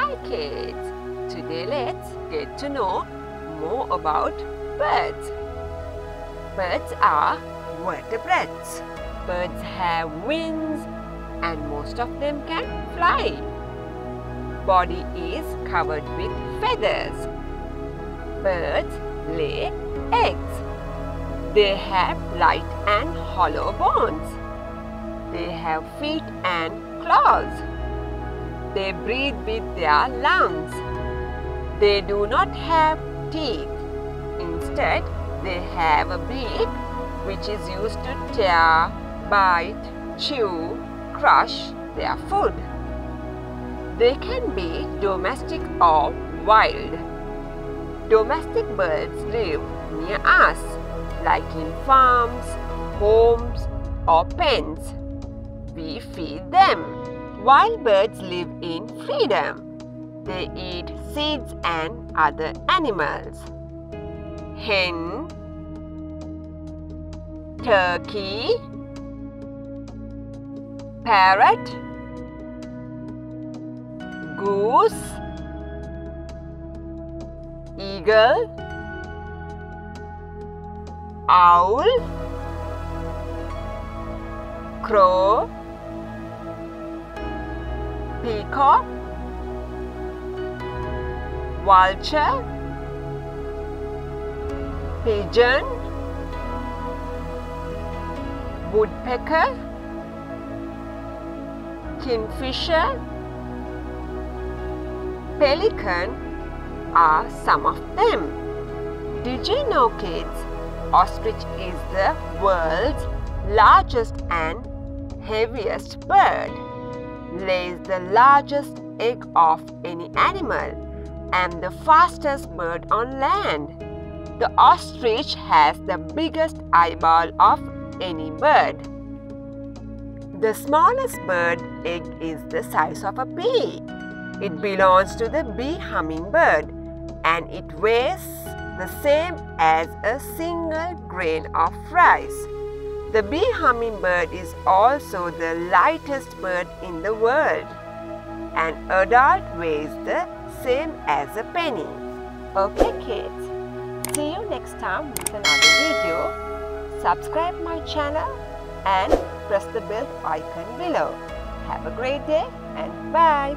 Hi kids! Today let's get to know more about birds. Birds are vertebrates. Birds have wings and most of them can fly. Body is covered with feathers. Birds lay eggs. They have light and hollow bones. They have feet and claws. They breathe with their lungs. They do not have teeth. Instead, they have a beak which is used to tear, bite, chew, crush their food. They can be domestic or wild. Domestic birds live near us, like in farms, homes, or pens. We feed them. Wild birds live in freedom. They eat seeds and other animals. Hen, turkey, parrot, goose, eagle, owl, crow, peacock, vulture, pigeon, woodpecker, kingfisher, pelican are some of them. Did you know kids, ostrich is the world's largest and heaviest bird, lays the largest egg of any animal and the fastest bird on land. The ostrich has the biggest eyeball of any bird. The smallest bird egg is the size of a pea. It belongs to the bee hummingbird and it weighs the same as a single grain of rice. The bee hummingbird is also the lightest bird in the world. An adult weighs the same as a penny. Okay kids, see you next time with another video. Subscribe my channel and press the bell icon below. Have a great day and bye.